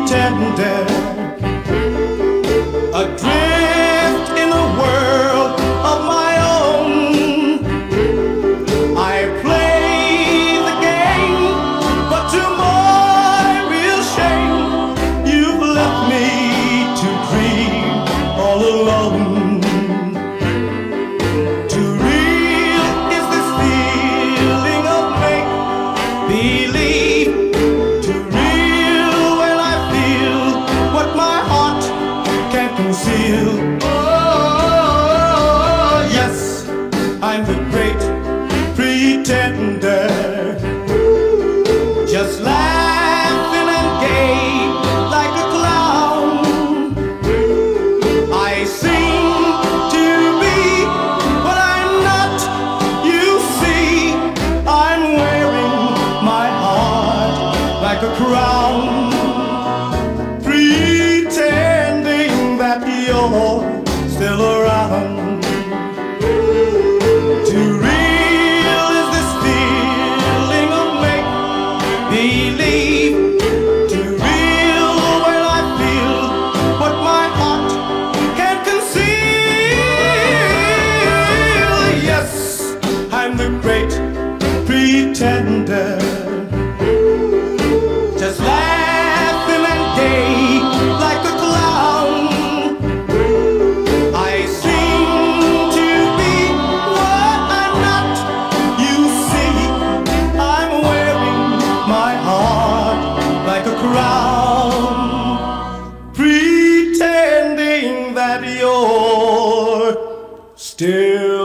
be tender. you. Oh, yes, I will. You're still around. Too real is this feeling of make believe. Too real when I feel what my heart can't conceal. Yes, I'm the great pretender. Just laughing and gay still